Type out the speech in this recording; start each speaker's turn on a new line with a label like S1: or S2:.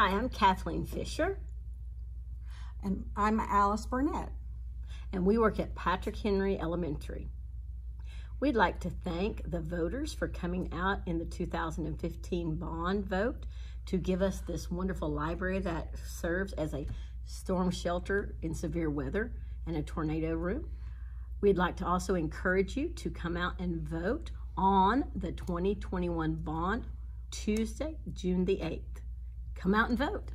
S1: Hi, I'm Kathleen Fischer.
S2: And I'm Alice Burnett.
S1: And we work at Patrick Henry Elementary. We'd like to thank the voters for coming out in the 2015 bond vote to give us this wonderful library that serves as a storm shelter in severe weather and a tornado room. We'd like to also encourage you to come out and vote on the 2021 bond Tuesday, June the 8th. Come out and vote.